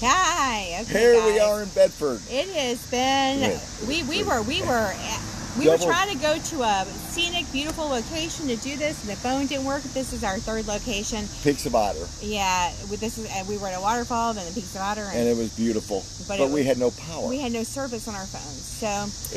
Hi. Okay, Here we are in Bedford. It has been. We we were we were we were trying to go to a scenic, beautiful location to do this, and the phone didn't work. This is our third location. Peaks of Otter. Yeah, with this is and we were at a waterfall, then the Peaks of Otter, And and it was beautiful. But But, we had no power. we had no service on our phones. So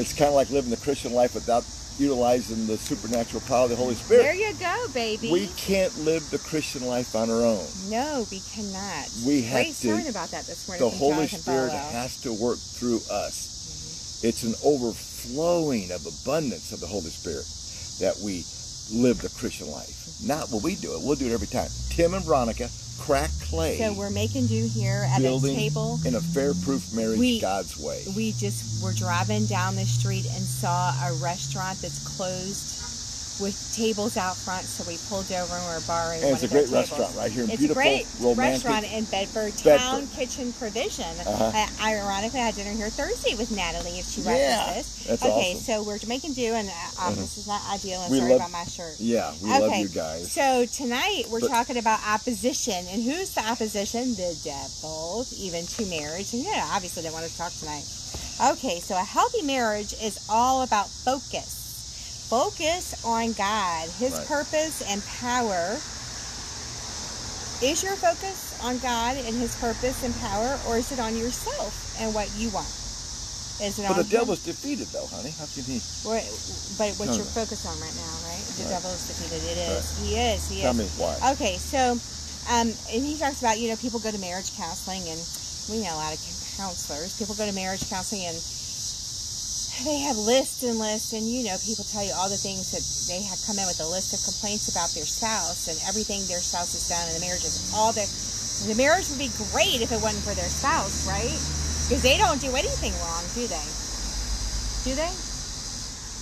it's kind of like living the Christian life without utilizing the supernatural power of the Holy Spirit. there you go, baby. We can't live the Christian life on our own. no, we cannot. We have Great to- sermon about that this morning. The Holy Spirit has to work through us. Mm-hmm. It's an overflowing of abundance of the Holy Spirit that we live the Christian life. Not what we do it. We'll do it every time. Tim and Veronica Cracked Clay, So we're making do here at a table. in a fireproof marriage We- God's way. we just were driving down the street and saw a restaurant that's closed with tables out front. So we pulled over and we're borrowing. And it's a great tables. restaurant right here in It's beautiful, a great romantic. restaurant in Bedford, Bedford. Town Kitchen Provision. Uh-huh. I, ironically, I had dinner here Thursday with Natalie if she Yeah, this. that's okay, awesome. so we're making do, and uh, um, Mhm. this is not ideal. And We sorry love- about my shirt. Yeah, we love Okay, you guys. So tonight we're But- talking about opposition, and who's the opposition? The devil, even to marriage. And yeah, obviously didn't want to talk tonight. Okay, so a healthy marriage is all about focus. Focus on God, His Right. purpose and power. Is your focus on God and His purpose and power, or is it on yourself and what you want? Is it But on the Him? devil's defeated, though, honey. How can he? What, but what No, you're no. focused on right now, right? The Right. devil is defeated. It is. Right. He is. He Tell is. me why. Okay, so, um, and he talks about you know people go to marriage counseling, and we know a lot of counselors. People go to marriage counseling, and they have lists and lists, and you know people tell you all the things that they have come in with a list of complaints about their spouse and everything their spouse has done, and the marriage is all the the marriage would be great if it wasn't for their spouse, right? Because they don't do anything wrong, do they? Do they?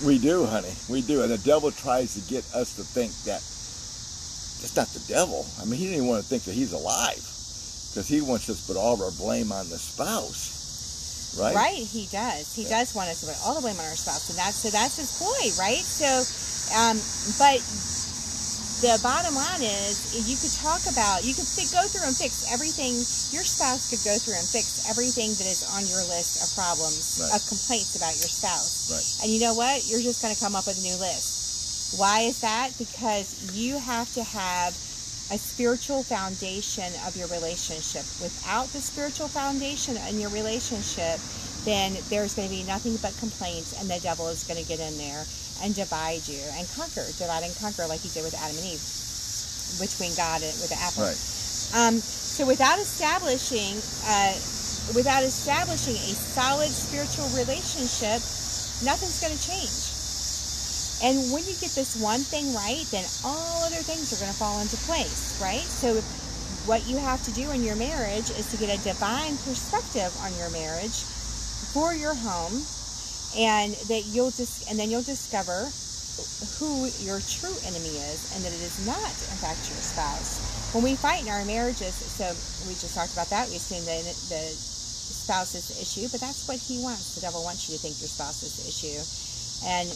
We do, honey. We do. And the devil tries to get us to think that it's not the devil. I mean, he didn't even want to think that he's alive because he wants us to put all of our blame on the spouse, right? Right, he does. He Yeah. does want us to put all the blame on our spouse, and that's so that's his ploy, right? So, um, but the bottom line is, you could talk about, you could go through and fix everything. Your spouse could go through and fix everything that is on your list of problems, Right. of complaints about your spouse. Right. And you know what? You're just going to come up with a new list. Why is that? Because you have to have a spiritual foundation of your relationship. Without the spiritual foundation in your relationship, then there's going to be nothing but complaints, and the devil is going to get in there and divide you and conquer, divide and conquer, like he did with Adam and Eve, between God and with the apple. Right. Um, so without establishing, uh, without establishing a solid spiritual relationship, nothing's going to change. And when you get this one thing right, then all other things are going to fall into place, right? So what you have to do in your marriage is to get a divine perspective on your marriage for your home and that you'll just and then you'll discover who your true enemy is and that it is not in fact your spouse. When we fight in our marriages so we just talked about that we assume that the spouse is the issue but that's what he wants. The devil wants you to think your spouse is the issue. And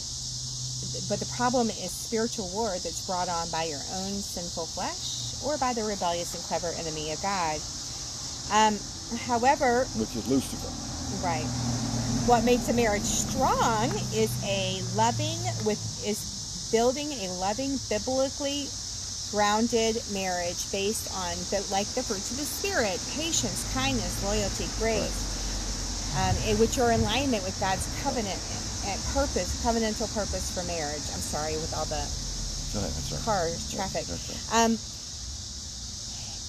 but the problem is spiritual war that's brought on by your own sinful flesh or by the rebellious and clever enemy of god um, however Which is Lucifer. Right. What makes a marriage strong is a loving with is building a loving biblically grounded marriage based on the, like the fruits of the spirit, patience, kindness, loyalty, grace, um, which are in alignment with God's covenant and purpose, covenantal purpose for marriage. I'm sorry with all the Go ahead. That's right. cars, traffic. right. Um,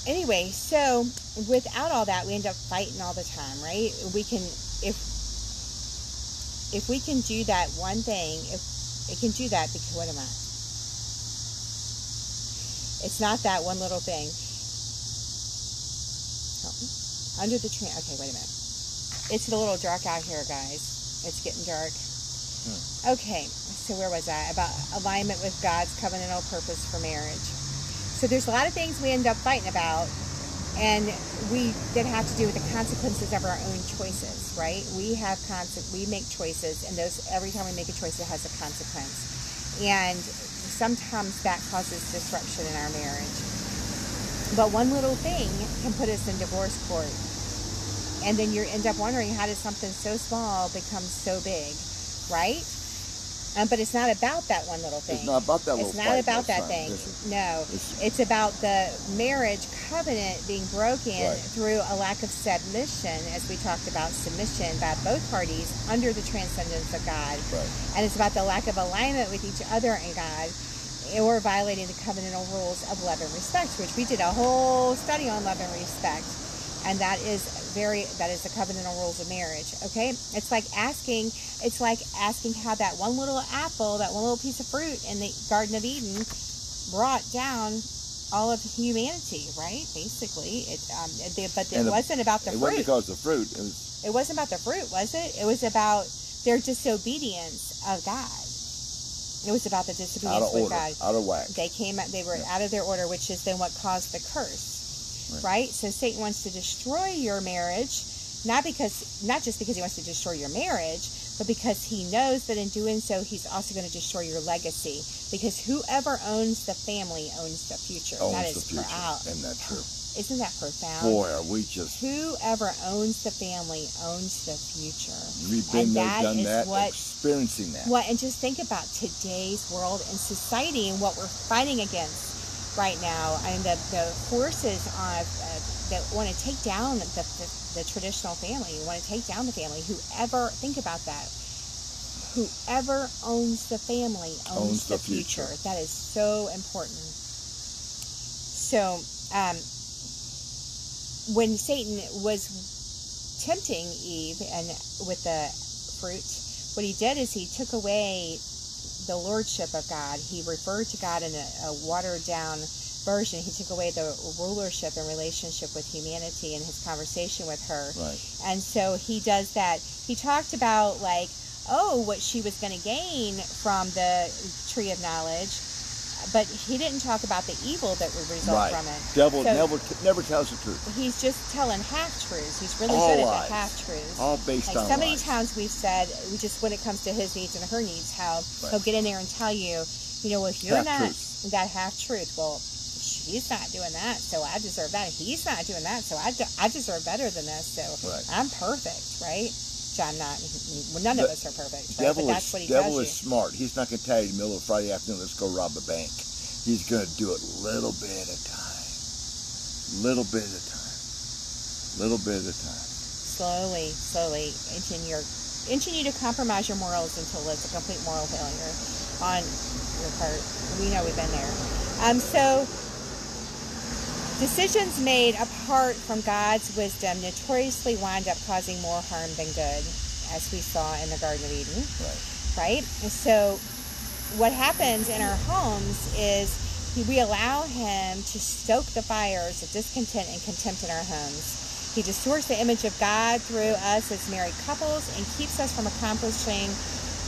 anyway, so without all that, we end up fighting all the time, right? We can, if if we can do that one thing, if it can do that, because what am I? It's not that one little thing. Help me. Under the tree. Okay, wait a minute. It's a little dark out here, guys. It's getting dark. Okay, so where was I? About alignment with God's covenantal purpose for marriage. So there's a lot of things we end up fighting about, and we that have to do with the consequences of our own choices, right? We have conse- we make choices, and those every time we make a choice, it has a consequence, and sometimes that causes disruption in our marriage. But one little thing can put us in divorce court. and then you end up wondering how does something so small become so big, right? Um, but it's not about that one little thing. It's not about that It's little not about that times, thing. it? No, It's- it's about the marriage covenant being broken Right. through a lack of submission, as we talked about submission by both parties under the transcendence of God. Right. And it's about the lack of alignment with each other and God, or violating the covenantal rules of love and respect, which we did a whole study on love and respect. And that is very that is the covenantal rules of marriage. Okay? It's like asking it's like asking how that one little apple, that one little piece of fruit in the Garden of Eden brought down all of humanity, right? Basically, it. Um, it- but it the- wasn't about the it fruit. wasn't because the fruit. It was It wasn't about the fruit, was it? It was about their disobedience of God. It was about the disobedience of with order, God. out of whack. They came, they were Yeah. out of their order, which is then what caused the curse, Right. right. So Satan wants to destroy your marriage, not because, not just because he wants to destroy your marriage, but because he knows that in doing so, he's also going to destroy your legacy. Because whoever owns the family owns the future. owns that the is future. Wow. Isn't that true? Isn't that profound? Boy, are we just Whoever owns the family owns the future. we've been And there, done that, what- experiencing that. What and just think about today's world and society and what we're fighting against right now. I mean, the, the forces of, uh, that want to take down the, the, the traditional family, want to take down the family. Whoever think about that. Whoever owns the family owns, Owns the, the future. future. That is so important. So, um, when Satan was tempting Eve and with the fruit, what he did is he took away the lordship of God. He referred to God in a, a watered down version. He took away the rulership and relationship with humanity in his conversation with her. Right. And so he does that. He talked about like, oh, what she was going to gain from the tree of knowledge, but he didn't talk about the evil that would result Right. from it. Devil So- never never tells the truth. He's just telling half truths. He's really All good at lies. the half truths. All based Like on so many lies. times we've said, we just when it comes to his needs and her needs, how Right. he'll get in there and tell you, you know, if you're not Half-truths. that half truth, well, she's not doing that, so I deserve that. He's not doing that, so I, de- I deserve better than this. So Right. I'm perfect, right? I'm not. Well, none of The us are perfect, right? Devil but that's is what he devil tells is you. smart. He's not going to tell you in the middle of Friday afternoon, let's go rob a bank. He's going to do it little bit at a time, little bit at a time, little bit at a time. slowly, slowly inching your inching you to compromise your morals until it's a complete moral failure on your part. We know we've been there. Um, so decisions made apart from God's wisdom notoriously wind up causing more harm than good, as we saw in the Garden of Eden Right. right? And so, what happens in our homes is we allow him to stoke the fires of discontent and contempt in our homes. He distorts the image of God through us as married couples and keeps us from accomplishing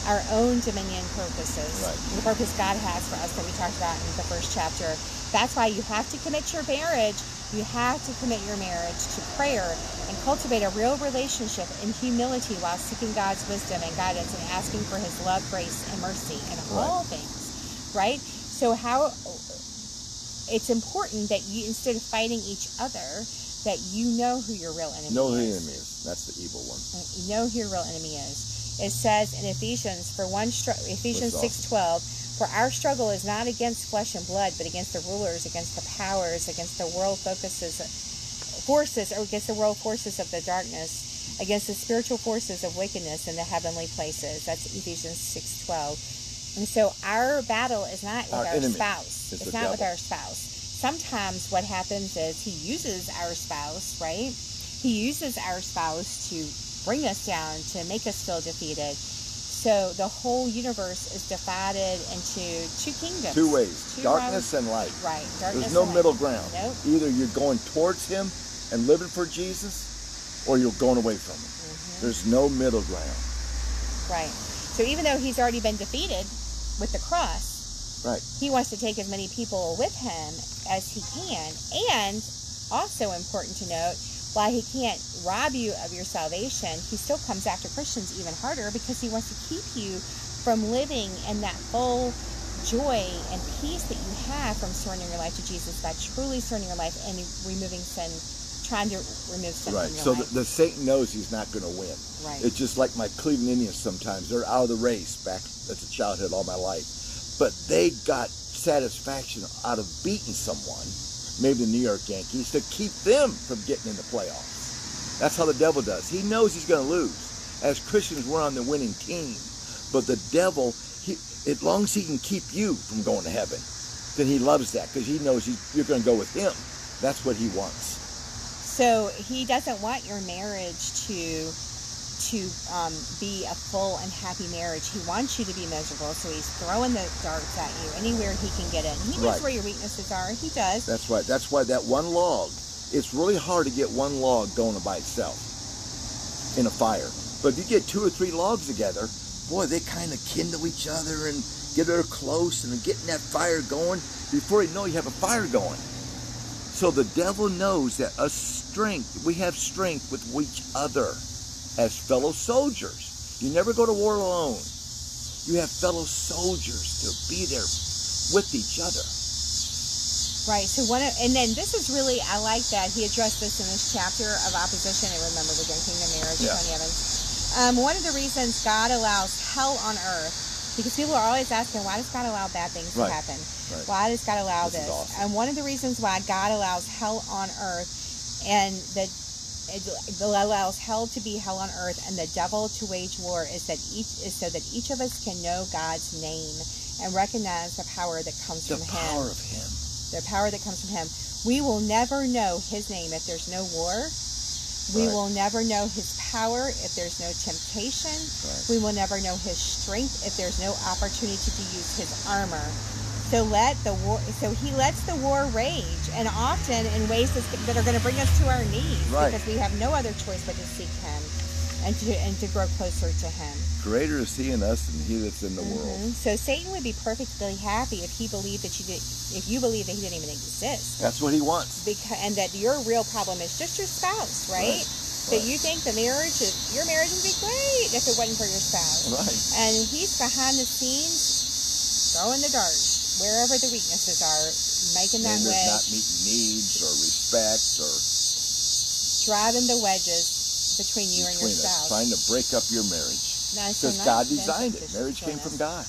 our own dominion purposes. Right. The purpose God has for us that we talked about in the first chapter. That's why you have to commit your marriage. You have to commit your marriage to prayer and cultivate a real relationship in humility while seeking God's wisdom and guidance and asking for His love, grace, and mercy in Right. all things. Right? So, how it's important that you, instead of fighting each other, that you know who your real enemy Know who is the enemy is. That's the evil one. Mm, you know who your real enemy is. It says in Ephesians for one str- Ephesians That's six twelve, for our struggle is not against flesh and blood, but against the rulers, against the powers, against the world focuses forces, or against the world forces of the darkness, against the spiritual forces of wickedness in the heavenly places. That's Ephesians six twelve. And so our battle is not with Our our, spouse. It's the not with our spouse. Sometimes what happens is he uses our spouse, right? He uses our spouse to bring us down, to make us feel defeated. So the whole universe is divided into two kingdoms. Two ways: Two darkness and light. Right. Darkness There's no middle ground. Nope. Either you're going towards Him and living for Jesus, or you're going away from Him. Mhm. There's no middle ground. Right. So even though he's already been defeated with the cross, Right. he wants to take as many people with him as he can. And also important to note, while he can't rob you of your salvation, he still comes after Christians even harder because he wants to keep you from living in that full joy and peace that you have from surrendering your life to Jesus by truly surrendering your life and removing sin trying to remove sin Right. So the, the Satan knows he's not going to win. right. It's just like my Cleveland Indians sometimes. They're out of the race back as a childhood all my life. But they got satisfaction out of beating someone, maybe the New York Yankees, to keep them from getting in the playoffs. That's how the devil does. He knows he's going to lose. As Christians, we're on the winning team. But the devil, he, as long as he can keep you from going to heaven, then he loves that because he knows he, you're going to go with him. That's what he wants. So he doesn't want your marriage to to um, be a full and happy marriage. He wants you to be miserable. So he's throwing the darts at you anywhere he can get in. He knows Right. where your weaknesses are. He does. That's right. That's why that one log, it's really hard to get one log going by itself in a fire. But if you get two or three logs together, boy, they kind of kindle each other and get her close and getting that fire going. Before you know, you have a fire going. So the devil knows that us strength, we have strength with each other as fellow soldiers. You never go to war alone. You have fellow soldiers to be there with each other. Right. So one of, and then this is really I like that he addressed this in this chapter of opposition. And remember, we're doing kingdom marriage, Yeah. Tony Evans. Um, one of the reasons God allows hell on earth, because people are always asking, why does God allow bad things Right. to happen? Right. Why does God allow This this? awesome. And one of the reasons why God allows hell on earth, and that it allows hell to be hell on earth, and the devil to wage war, is that each is so that each of us can know God's name and recognize the power that comes The from power Him of Him. the power that comes from him. We will never know his name if there's no war. We Right. will never know his power if there's no temptation. Right. We will never know his strength if there's no opportunity to use his armor. So let the war. So he lets the war rage, and often in ways that are going to bring us to our knees, Right. because we have no other choice but to seek him and to and to grow closer to him. Greater is He in us than He that's in the world. Mhm. So Satan would be perfectly happy if he believed that you did, if you believe that he didn't even exist. That's what He wants. because and that your real problem is just your spouse, right? Right, That right. you think the marriage, is, your marriage would be great if it wasn't for your spouse, Right. and he's behind the scenes throwing the darts wherever the weaknesses are, making that And not meeting needs or respect or driving the wedges between you and your us, spouse. trying to break up your marriage. Nice Because nice God designed it. Marriage came from. God.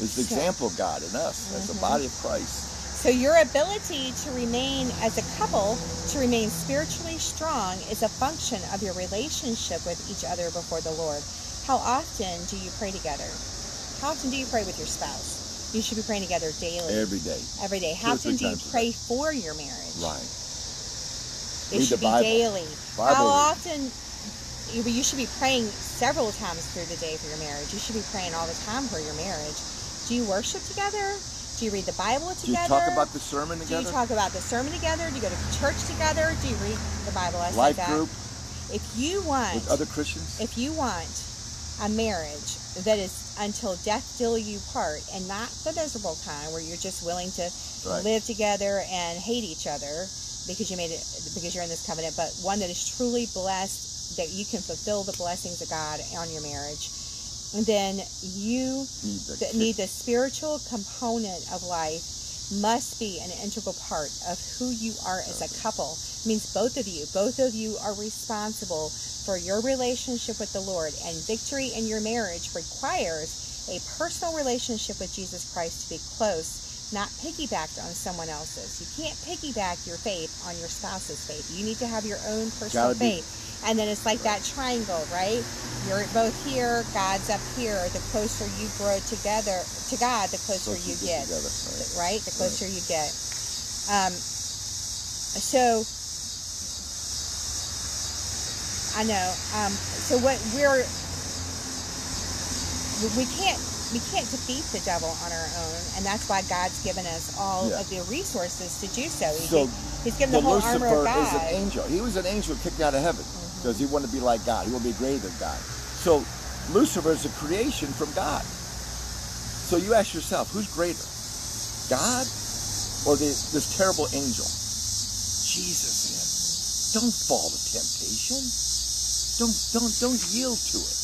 It's the So- example of God in us as the Mhm. body of Christ. So your ability to remain as a couple, to remain spiritually strong, is a function of your relationship with each other before the Lord. How often do you pray together? How often do you pray with your spouse? You should be praying together daily, Every day. every day. How often do you pray for your marriage? Right. It Read should the be Bible. daily. Bible How often? You, you should be praying several times through the day for your marriage. You should be praying all the time for your marriage. Do you worship together? Do you read the Bible together? Do you talk about the sermon together? Do you talk about the sermon together? Do you go to church together? Do you read the Bible? I Life that. group If you want, with other Christians? if you want a marriage that is until death do you part, and not the miserable kind where you're just willing to Right. live together and hate each other because you made it because you're in this covenant, but one that is truly blessed that you can fulfill the blessings of God on your marriage, And then you Need the that need the spiritual component of life must be an integral part of who you are as a couple. It means both of you, both of you are responsible for your relationship with the Lord, and victory in your marriage requires a personal relationship with Jesus Christ to be close, not piggybacked on someone else's. You can't piggyback your faith on your spouse's faith. You need to have your own personal Gotta be- faith. And then it's like that triangle, right? You're both here, God's up here. The closer you grow together to God, the closer Closer you get get, together, right. right? The closer you get. Um, so I know. Um, so what we're we can't we can't defeat the devil on our own, and that's why God's given us all Yeah. of the resources to do so. He So, gi- he's given The whole armor Lucifer of God. is an angel. He was an angel kicked out of heaven. Because he wanted to be like God. He wanted to be greater than God. So Lucifer is a creation from God. So you ask yourself, who's greater, God or the, this terrible angel? Jesus is. Don't fall to temptation. Don't don't don't yield to it.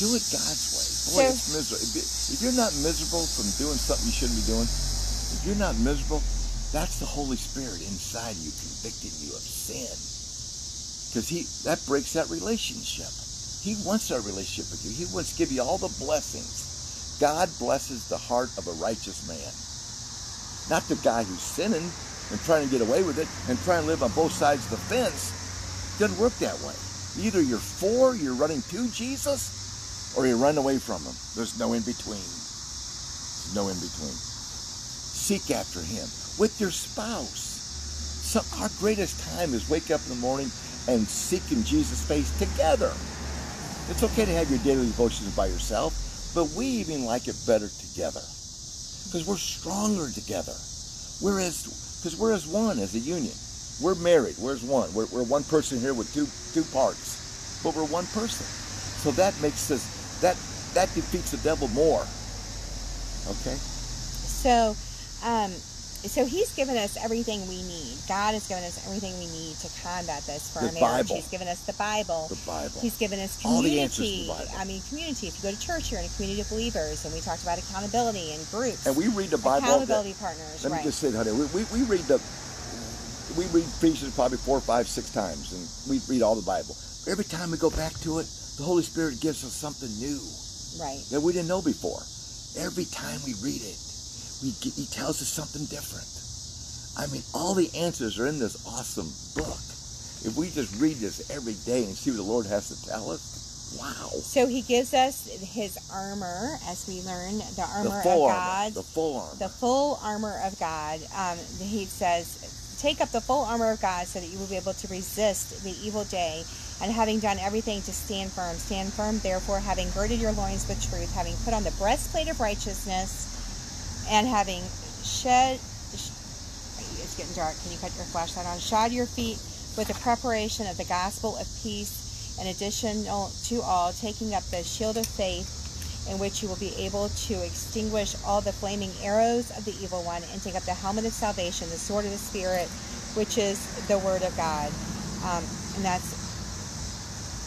Do it God's way. Boy, So- it's miserable. If you're not miserable from doing something you shouldn't be doing, if you're not miserable, That's the Holy Spirit inside you convicting you of sin. Because he that breaks that relationship. He wants that relationship with you. He wants to give you all the blessings. God blesses the heart of a righteous man. Not the guy who's sinning and trying to get away with it and trying to live on both sides of the fence. Doesn't work that way. Either you're for, you're running to Jesus, or you run away from him. There's no in between. There's no in between. Seek after him with your spouse. So our greatest time is wake up in the morning and seeking Jesus' face together. It's okay to have your daily devotions by yourself, but we even like it better together because we're stronger together. We're as because we're as one as a union. We're married. We're as one. We're, we're one person here with two two parts, but we're one person. So that makes us that that defeats the devil more. Okay. So, um, so he's given us everything we need. God has given us everything we need to combat this for The our marriage. Bible. He's given us the Bible. The Bible. He's given us All the community. I mean, community. If you go to church, you're in a community of believers, and we talked about accountability and groups. And we read the Bible. accountability partners, Let right? me just say, honey, we, we, we read the we read Ephesians probably four, five, six times, and we read all the Bible. Every time we go back to it, the Holy Spirit gives us something new right. that we didn't know before. Every time we read it, get, He tells us something different. I mean, all the answers are in this awesome book. If we just read this every day and see what the Lord has to tell us, wow! So he gives us his armor, as we learn the armor the of armor, God. the full armor. the full armor of God. Um, he says, Take up the full armor of God so that you will be able to resist the evil day. And having done everything to stand firm, stand firm, therefore, having girded your loins with truth, having put on the breastplate of righteousness, and having shed. It's getting dark. Can you cut your flashlight on? Shod your feet with the preparation of the gospel of peace. In addition to all, taking up the shield of faith in which you will be able to extinguish all the flaming arrows of the evil one and take up the helmet of salvation, the sword of the Spirit, which is the word of God. Um, and that's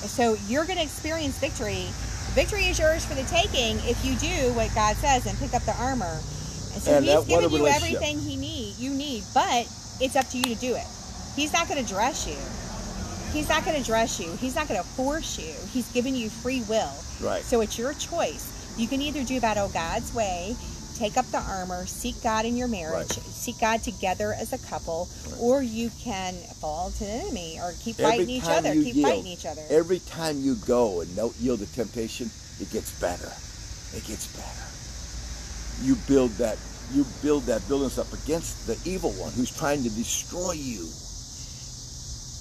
so you're going to experience victory. Victory is yours for the taking if you do what God says and pick up the armor. And so And He's that- given you everything He need you need, but it's up to you to do it. He's not going to dress you. He's not going to dress you. He's not going to force you. He's giving you free will. right. So it's your choice. You can either do battle God's way, take up the armor, seek God in your marriage, Right. seek God together as a couple, Right. or you can fall to the enemy or keep Every fighting each other, keep yield, fighting each other. Every time you go and don't yield to temptation, it gets better. It gets better. You build that. You build that buildings up against the evil one who's trying to destroy you.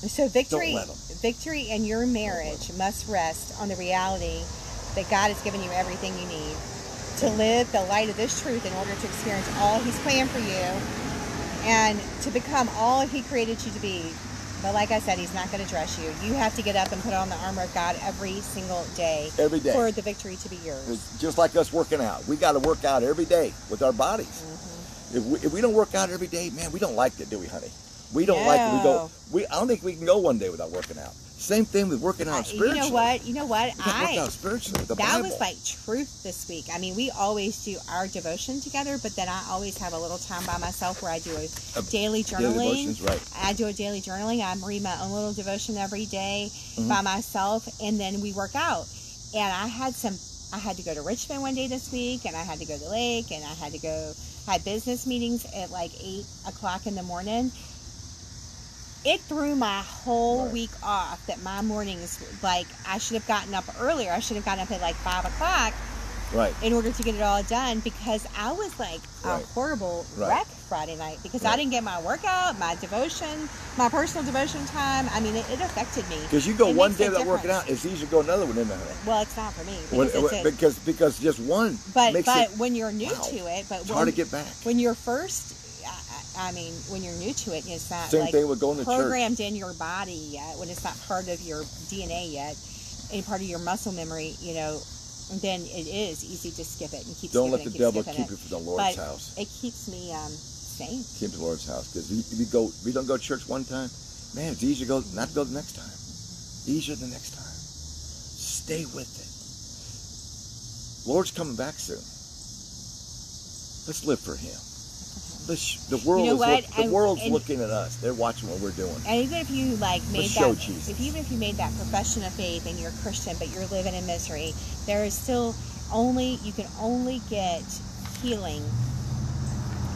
So victory, victory in your marriage must rest on the reality that God has given you everything you need to live the light of this truth in order to experience all He's planned for you and to become all He created you to be. But like I said, He's not going to dress you. You have to get up and put on the armor of God every single day Every day. for the victory to be yours. It's just like us working out. We got to work out every day with our bodies. Mm-hmm. If, we, if we don't work out every day, man, we don't like it, do we, honey? We don't like it. We go. We. I don't think we can go one day without working out. Same thing with working out I- spiritually. you know what? You know what? Got to work I out spiritually the that Bible. was like truth this week. I mean, we always do our devotion together, but then I always have a little time by myself where I do a A daily Daily journaling. devotions, right? I do a daily journaling. I read my own little devotion every day Mhm. by myself, and then we work out. And I had some. I had to go to Richmond one day this week, and I had to go to the lake, and I had to go. I had business meetings at like eight o'clock in the morning. It threw my whole Right. week off. That my mornings, like, I should have gotten up earlier. I should have gotten up at like five o'clock Right. in order to get it all done because I was like a Right. horrible Right. wreck Friday night because I didn't get my workout, my devotion, my personal devotion time. I mean, it, it affected me. Because you go It one day without working out, it's easier to go another one, it? honey? Well, it's not for me When- because, a- because because just one but makes but it when you're new wow. to it, but it's when, hard to get back. when you're first, I, mean, when you're new to it, it's not Same like thing with going to church. programmed in your body yet. When it's not part of your DNA yet, any part of your muscle memory, you know, then it is easy to skip it and keep. Don't let the devil keep it. you from the Lord's But house. It keeps me um, sane. Keep the Lord's house. Because if we go, we don't go to church one time, man, it's easier to go not to go the next time. Easier the next time. Stay with it. Lord's coming back soon. Let's live for Him. The sh- the world know is what? look, the And- world's and- looking at us. They're watching what we're doing. And even if you like made Let's show that, Jesus. if even if you made that profession of faith and you're a Christian, but you're living in misery, there is still only you can only get healing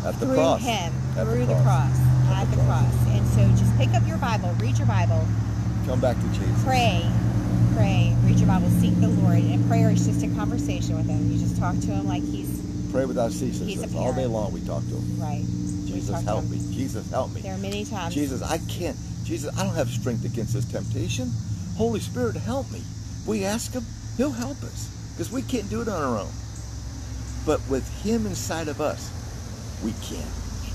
At the through cross. Him, At through the cross. cross, At at the the cross. cross. And so, just pick up your Bible, read your Bible, Come back to Jesus. pray, pray, read your Bible, seek the Lord. And prayer is just a conversation with Him. You just talk to Him like He's Pray without ceasing. He's all day long we talk to him. right. Jesus help me. Jesus help me. There are many times. Jesus, I can't. Jesus, I don't have strength against this temptation. Holy Spirit, help me. We ask Him, He'll help us because we can't do it on our own. But with Him inside of us, we can.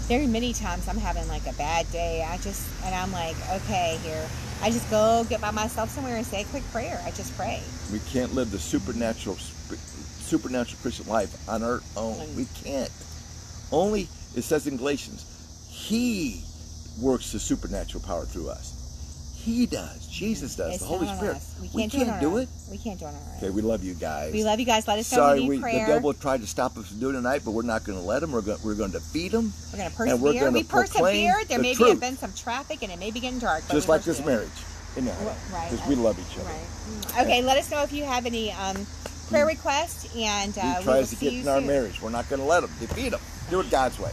there are many times I'm having like a bad day. I just and I'm like, okay, here. I just go get by myself somewhere and say a quick prayer. I just pray. We can't live the supernatural, supernatural Christian life on our own. Mm. We can't. Only it says in Galatians, He works the supernatural power through us. He does. Jesus does. It's the Holy Spirit. us. We We can't, can't do it. on do it. We can't do it on our own. Okay, we love you guys. We love you guys. Let us know Sorry, we, need the devil tried to stop us from doing it tonight, but we're not going to let him. We're going, we're going to defeat him, we're going to and persevere. we're we proclaim persevere. There the may be truth. have been some traffic and it may be getting dark. Just like this marriage. You know, Right. because we love each other. Right. Okay, let us know if you have any um, prayer request, and uh, He tries to get in our marriage. We're not going to let him defeat him. Do it God's way.